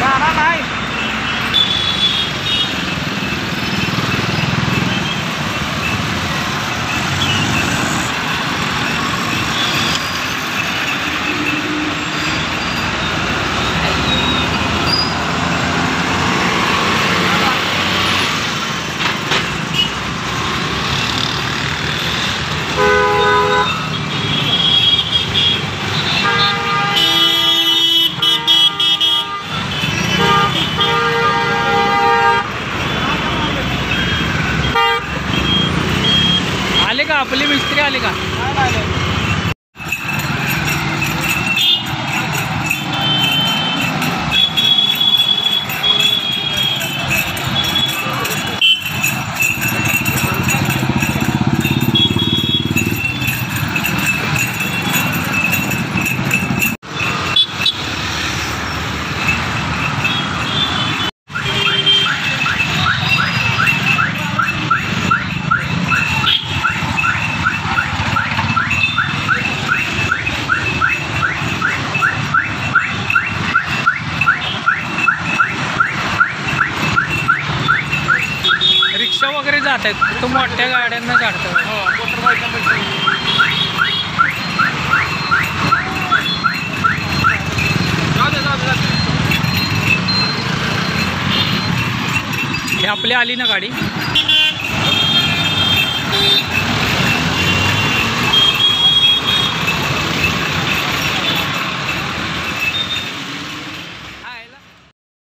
Dạ, bye bye. का आपली मिस्त्री आली का रिक्षा वगैरे जात आहेत. फक्त मोठ्या गाड्यांना काढतात हे आपली आली ना गाडी?